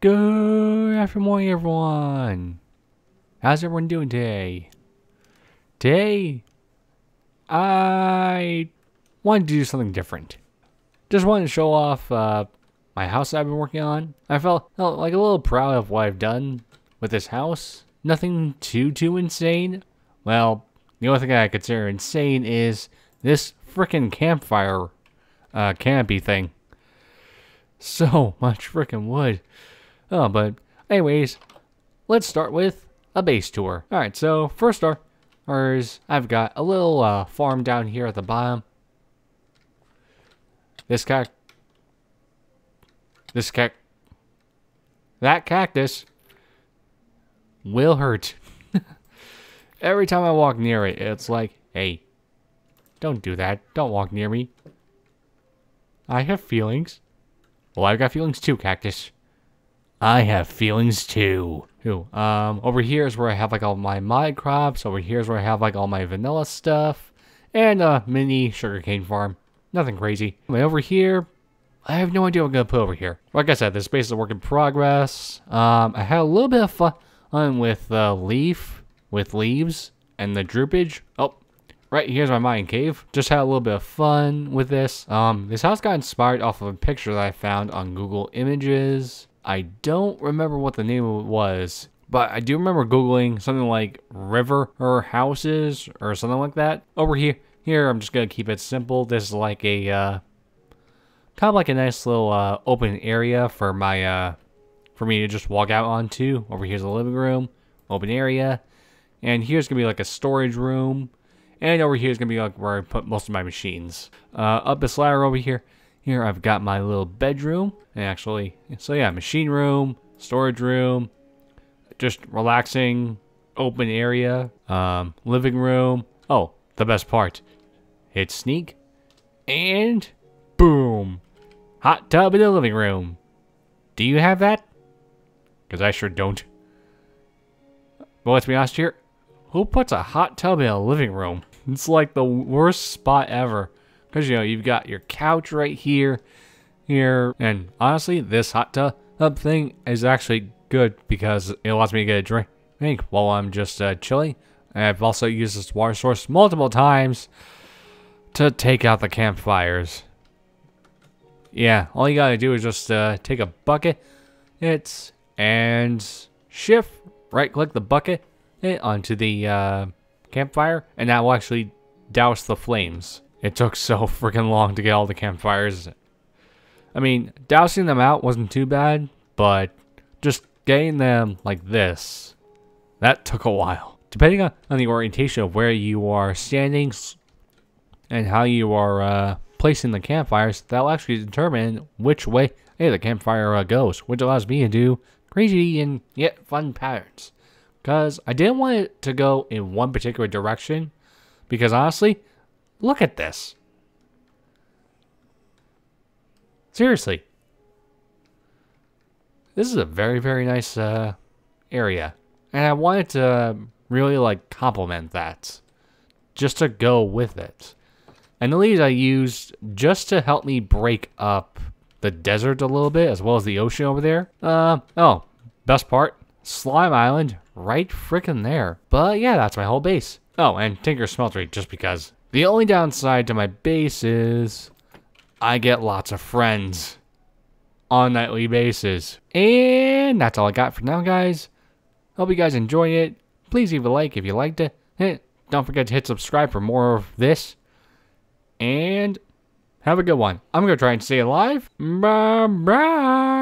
Good afternoon, everyone. How's everyone doing today? Today, I wanted to do something different. Just wanted to show off uh, my house I've been working on. I felt, felt like a little proud of what I've done with this house. Nothing too, too insane. Well, the only thing I consider insane is this freaking campfire uh, canopy thing. So much freaking wood. Oh, but anyways, let's start with a base tour. All right, so first start is I've got a little uh, farm down here at the bottom. This cact, this cact, that cactus will hurt. Every time I walk near it, it's like, hey, don't do that. Don't walk near me. I have feelings. Well, I've got feelings too, cactus. I have feelings too. Ooh, um, over here is where I have like all my mod crops. Over here is where I have like all my vanilla stuff. And a mini sugarcane farm. Nothing crazy. And over here, I have no idea what I'm going to put over here. Like I said, this base is a work in progress. Um, I had a little bit of fun with the leaf, with leaves, and the droopage. Oh, right here's my mine cave. Just had a little bit of fun with this. Um, this house got inspired off of a picture that I found on Google Images. I don't remember what the name was, but I do remember Googling something like river or houses or something like that. Over here, here I'm just gonna keep it simple. This is like a uh, kind of like a nice little uh, open area for my uh, for me to just walk out onto. Over here's the living room, open area, and here's gonna be like a storage room, and over here is gonna be like where I put most of my machines. Uh, up this ladder over here here I've got my little bedroom, actually. So yeah, machine room, storage room, just relaxing, open area, um, living room. Oh, the best part. Hit sneak, and boom, hot tub in the living room. Do you have that? Because I sure don't. But let's be honest here, who puts a hot tub in a living room? It's like the worst spot ever. Because, you know, you've got your couch right here, here, and honestly, this hot tub thing is actually good because it allows me to get a drink while I'm just uh, chilling. And I've also used this water source multiple times to take out the campfires. Yeah, all you gotta do is just uh, take a bucket, it's and shift right click the bucket onto the uh, campfire, and that will actually douse the flames. It took so freaking long to get all the campfires. I mean, dousing them out wasn't too bad, but just getting them like this, that took a while. Depending on, the orientation of where you are standing and how you are uh, placing the campfires, that'll actually determine which way hey, the campfire uh, goes, which allows me to do crazy and yet fun patterns. Because I didn't want it to go in one particular direction, because honestly, Look at this. Seriously. This is a very, very nice uh, area. And I wanted to really like complement that. Just to go with it. And the leaves I used just to help me break up the desert a little bit, as well as the ocean over there. Uh, oh, best part, Slime Island, right frickin' there. But yeah, that's my whole base. Oh, and Tinker Smeltery, just because the only downside to my base is I get lots of friends on nightly basis. And that's all I got for now, guys. Hope you guys enjoy it. Please leave a like if you liked it. Eh, don't forget to hit subscribe for more of this. And have a good one. I'm going to try and stay alive. Bye-bye.